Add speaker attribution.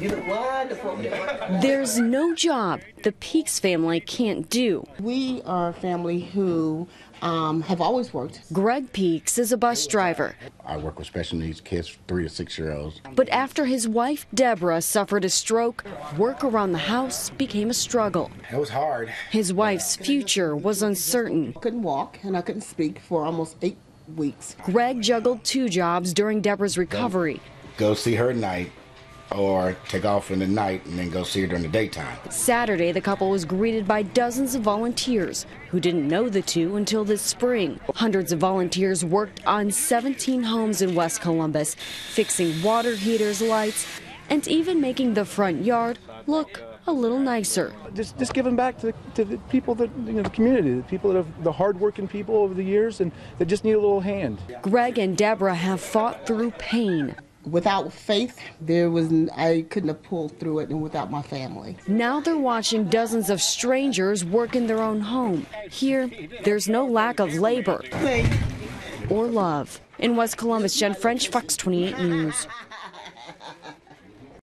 Speaker 1: You look wonderful.
Speaker 2: There's no job the Peaks family can't do.
Speaker 1: We are a family who um, have always worked.
Speaker 2: Greg Peaks is a bus driver.
Speaker 3: I work with special needs kids, three to six year olds.
Speaker 2: But after his wife Deborah suffered a stroke, work around the house became a struggle.
Speaker 3: It was hard.
Speaker 2: His wife's future was uncertain.
Speaker 1: I couldn't walk and I couldn't speak for almost eight weeks.
Speaker 2: Greg juggled two jobs during Deborah's recovery.
Speaker 3: Go see her at night or take off in the night and then go see her during the daytime.
Speaker 2: Saturday, the couple was greeted by dozens of volunteers who didn't know the two until this spring. Hundreds of volunteers worked on 17 homes in West Columbus, fixing water heaters, lights, and even making the front yard look a little nicer.
Speaker 4: Just, just giving back to the, to the people that, you know, the community, the people that have, the hardworking people over the years and that just need a little hand.
Speaker 2: Greg and Deborah have fought through pain.
Speaker 1: Without faith, there was I couldn't have pulled through it, and without my family.
Speaker 2: Now they're watching dozens of strangers work in their own home. Here, there's no lack of labor or love. In West Columbus, Jen French, Fox 28 News.